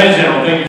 Ladies and gentlemen, thank you.